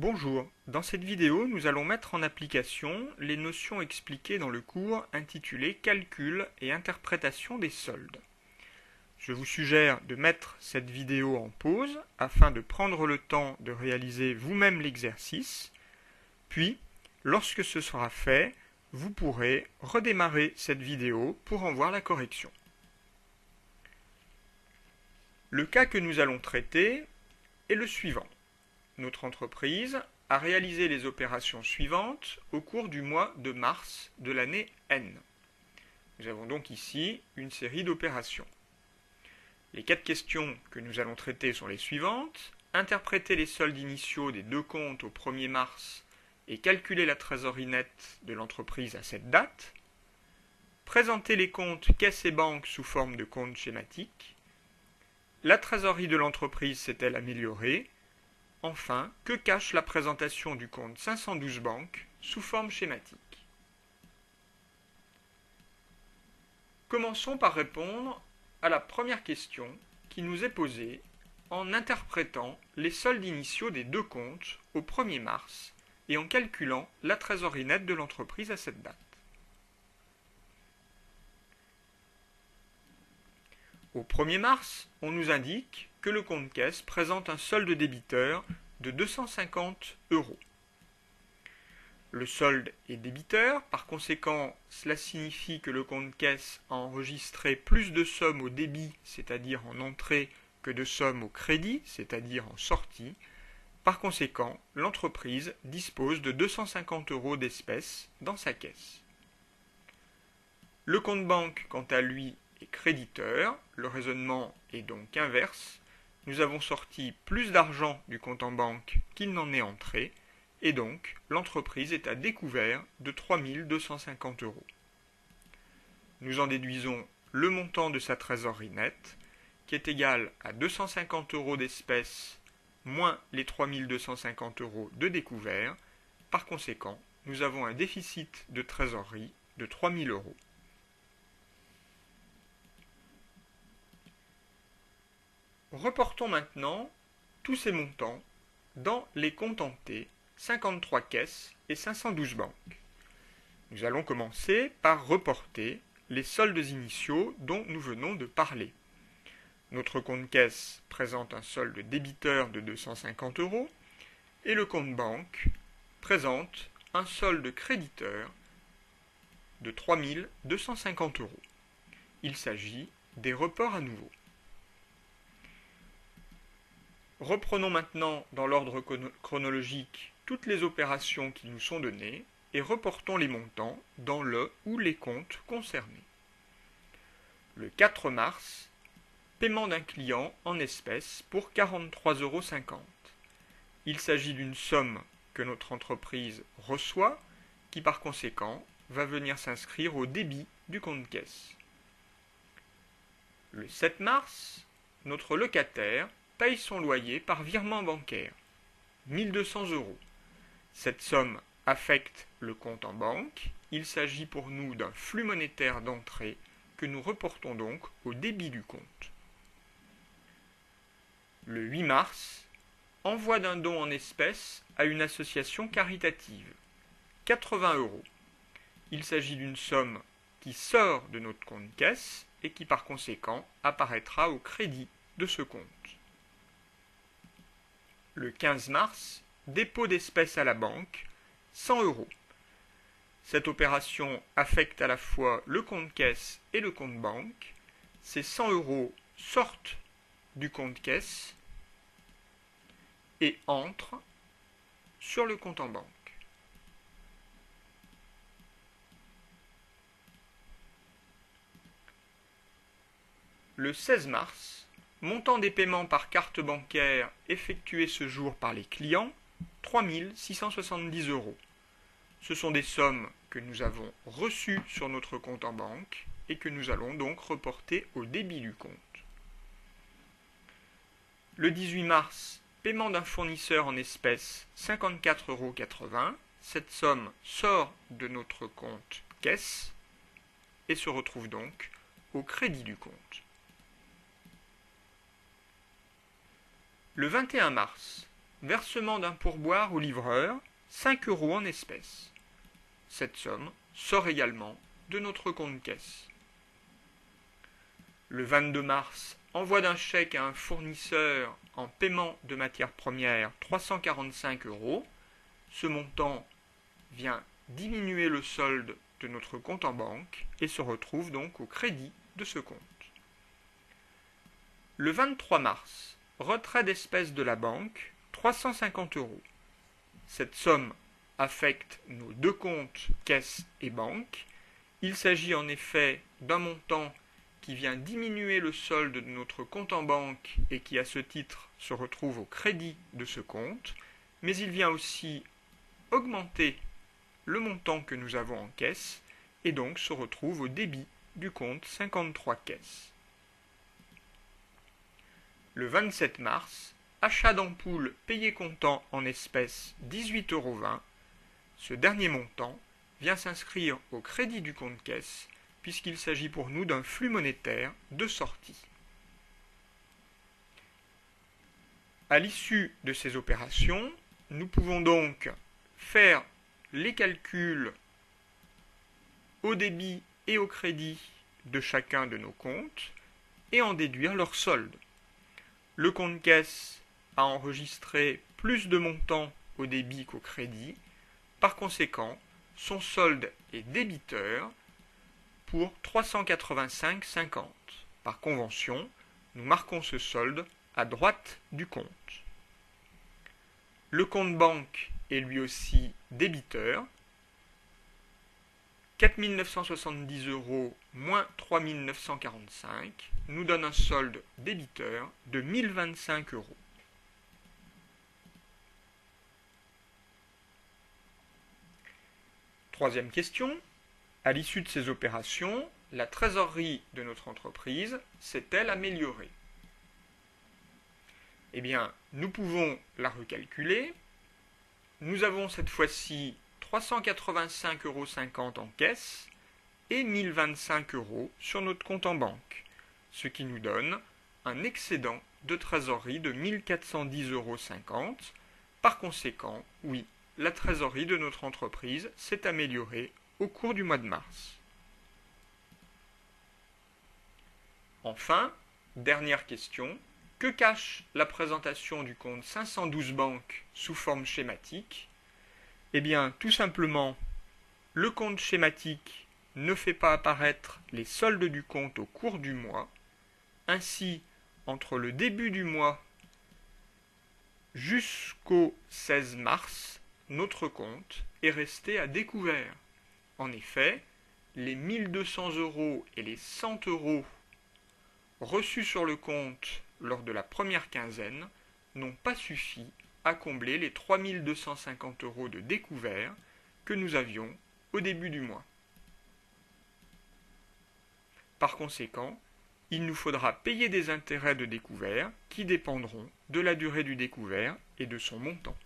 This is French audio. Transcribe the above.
Bonjour, dans cette vidéo nous allons mettre en application les notions expliquées dans le cours intitulé Calcul et interprétation des soldes. Je vous suggère de mettre cette vidéo en pause afin de prendre le temps de réaliser vous-même l'exercice, puis, lorsque ce sera fait, vous pourrez redémarrer cette vidéo pour en voir la correction. Le cas que nous allons traiter est le suivant. Notre entreprise a réalisé les opérations suivantes au cours du mois de mars de l'année N. Nous avons donc ici une série d'opérations. Les quatre questions que nous allons traiter sont les suivantes. Interpréter les soldes initiaux des deux comptes au 1er mars et calculer la trésorerie nette de l'entreprise à cette date. Présenter les comptes caisse et banque sous forme de comptes schématiques. La trésorerie de l'entreprise s'est-elle améliorée? Enfin, que cache la présentation du compte 512 banques sous forme schématique? Commençons par répondre à la première question qui nous est posée en interprétant les soldes initiaux des deux comptes au 1er mars et en calculant la trésorerie nette de l'entreprise à cette date. Au 1er mars, on nous indique que le compte caisse présente un solde débiteur de 250 euros. Le solde est débiteur, par conséquent, cela signifie que le compte caisse a enregistré plus de sommes au débit, c'est-à-dire en entrée, que de sommes au crédit, c'est-à-dire en sortie. Par conséquent, l'entreprise dispose de 250 euros d'espèces dans sa caisse. Le compte banque, quant à lui, est créditeur. Le raisonnement est donc inverse. Nous avons sorti plus d'argent du compte en banque qu'il n'en est entré, et donc l'entreprise est à découvert de 3250 euros. Nous en déduisons le montant de sa trésorerie nette, qui est égal à 250 euros d'espèces moins les 3250 euros de découvert. Par conséquent, nous avons un déficit de trésorerie de 3000 euros. Reportons maintenant tous ces montants dans les comptes T, 53 caisses et 512 banques. Nous allons commencer par reporter les soldes initiaux dont nous venons de parler. Notre compte caisse présente un solde débiteur de 250 euros et le compte banque présente un solde créditeur de 3250 euros. Il s'agit des reports à nouveau. Reprenons maintenant dans l'ordre chronologique toutes les opérations qui nous sont données et reportons les montants dans le ou les comptes concernés. Le 4 mars, paiement d'un client en espèces pour 43,50 euros. Il s'agit d'une somme que notre entreprise reçoit qui par conséquent va venir s'inscrire au débit du compte caisse. Le 7 mars, notre locataire paye son loyer par virement bancaire. 1200 euros. Cette somme affecte le compte en banque. Il s'agit pour nous d'un flux monétaire d'entrée que nous reportons donc au débit du compte. Le 8 mars, envoi d'un don en espèces à une association caritative. 80 euros. Il s'agit d'une somme qui sort de notre compte caisse et qui par conséquent apparaîtra au crédit de ce compte le 15 mars, dépôt d'espèces à la banque, 100 euros. Cette opération affecte à la fois le compte caisse et le compte banque. Ces 100 euros sortent du compte caisse et entrent sur le compte en banque. Le 16 mars, Montant des paiements par carte bancaire effectués ce jour par les clients, 3670 euros. Ce sont des sommes que nous avons reçues sur notre compte en banque et que nous allons donc reporter au débit du compte. Le 18 mars, paiement d'un fournisseur en espèces 54,80 euros. Cette somme sort de notre compte caisse et se retrouve donc au crédit du compte. Le 21 mars, versement d'un pourboire au livreur, 5 euros en espèces. Cette somme sort également de notre compte caisse. Le 22 mars, envoi d'un chèque à un fournisseur en paiement de matières premières 345 euros. Ce montant vient diminuer le solde de notre compte en banque et se retrouve donc au crédit de ce compte. Le 23 mars, retrait d'espèces de la banque, 350 euros. Cette somme affecte nos deux comptes caisse et banque. Il s'agit en effet d'un montant qui vient diminuer le solde de notre compte en banque et qui à ce titre se retrouve au crédit de ce compte, mais il vient aussi augmenter le montant que nous avons en caisse et donc se retrouve au débit du compte 53 caisses. Le 27 mars, achat d'ampoules payé comptant en espèces 18,20 euros. Ce dernier montant vient s'inscrire au crédit du compte caisse puisqu'il s'agit pour nous d'un flux monétaire de sortie. À l'issue de ces opérations, nous pouvons donc faire les calculs au débit et au crédit de chacun de nos comptes et en déduire leur solde. Le compte caisse a enregistré plus de montants au débit qu'au crédit. Par conséquent, son solde est débiteur pour 385,50. Par convention, nous marquons ce solde à droite du compte. Le compte banque est lui aussi débiteur. 4 970 euros moins 3 945 nous donne un solde débiteur de 1025 euros. Troisième question. À l'issue de ces opérations, la trésorerie de notre entreprise s'est-elle améliorée? Eh bien, nous pouvons la recalculer. Nous avons cette fois-ci 385,50 euros en caisse et 1025 euros sur notre compte en banque, ce qui nous donne un excédent de trésorerie de 1410,50 euros. Par conséquent, oui, la trésorerie de notre entreprise s'est améliorée au cours du mois de mars. Enfin, dernière question, que cache la présentation du compte 512 banques sous forme schématique Eh bien, tout simplement, le compte schématique ne fait pas apparaître les soldes du compte au cours du mois. Ainsi, entre le début du mois jusqu'au 16 mars, notre compte est resté à découvert. En effet, les 1200 euros et les 100 euros reçus sur le compte lors de la première quinzaine n'ont pas suffi à combler les 3250 euros de découvert que nous avions au début du mois. Par conséquent, il nous faudra payer des intérêts de découvert qui dépendront de la durée du découvert et de son montant.